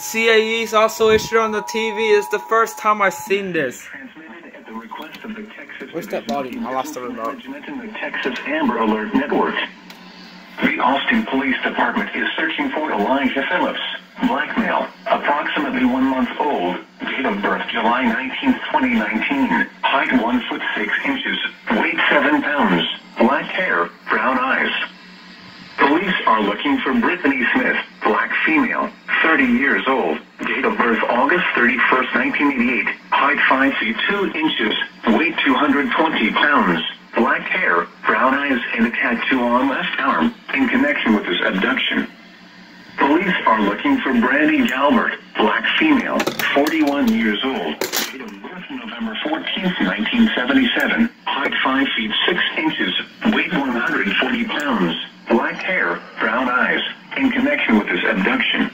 CAE is also issued on the TV. It's the first time I've seen this. Where's that volume? I lost the remote. The Texas Amber Alert Network. The Austin Police Department is searching for Elijah Phillips. Blackmail. Approximately one month old. Date of birth July 19, 2019. Height 1 foot 6 inches. Weight 7 pounds. Black hair. Brown eyes. Police are looking for Brittany Smith. Old. Date of birth August 31st, 1988. Height 5 feet 2 inches. Weight 220 pounds. Black hair, brown eyes, and a tattoo on left arm in connection with this abduction. Police are looking for Brandy Galbert, black female, 41 years old. Date of birth November 14th, 1977. Height 5 feet 6 inches. Weight 140 pounds. Black hair, brown eyes, in connection with this abduction.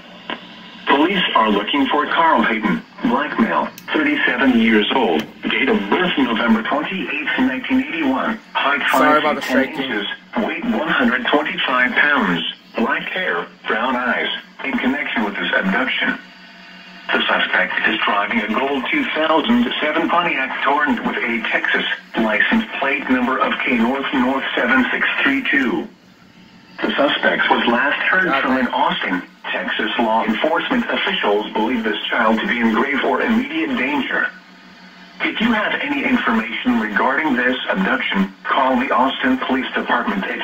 Are looking for Carl Hayden, black male, 37 years old. Date of birth November 28, 1981. Height 5 Sorry feet 10 inches. Weight 125 pounds. Black hair, brown eyes, in connection with this abduction. The suspect is driving a gold 2007 Pontiac Torrent with a Texas license plate number of K North North 7632. The suspect was last heard from in Austin. Texas law enforcement officials believe this child to be in grave or immediate danger. If you have any information regarding this abduction, call the Austin Police Department at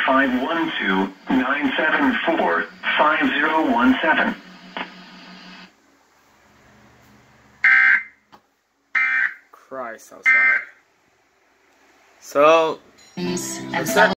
512-974-5017. Christ, I'm sorry. So, Peace and Is that-